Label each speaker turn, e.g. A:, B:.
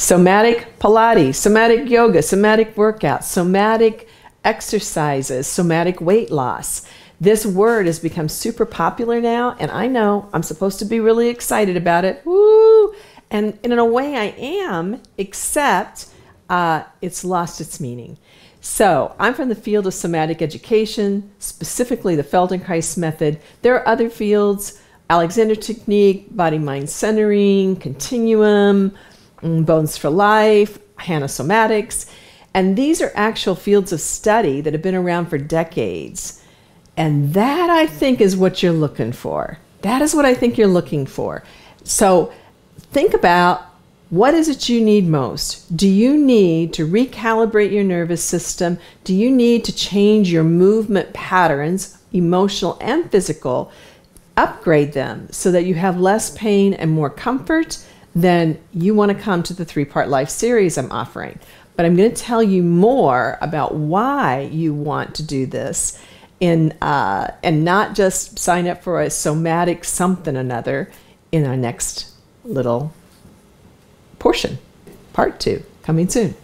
A: somatic Pilates, somatic yoga, somatic workouts, somatic exercises, somatic weight loss. This word has become super popular now, and I know I'm supposed to be really excited about it. Woo! And, and in a way, I am, except uh, it's lost its meaning. So, I'm from the field of somatic education, specifically the Feldenkrais method. There are other fields Alexander Technique, Body Mind Centering, Continuum, Mm, Bones for Life, Hanna Somatics. And these are actual fields of study that have been around for decades. And that I think is what you're looking for. That is what I think you're looking for. So think about what is it you need most? Do you need to recalibrate your nervous system? Do you need to change your movement patterns, emotional and physical? Upgrade them so that you have less pain and more comfort. Then you want to come to the three part life series I'm offering. But I'm going to tell you more about why you want to do this in, uh, and not just sign up for a somatic something another in our next little portion. Part two, coming soon.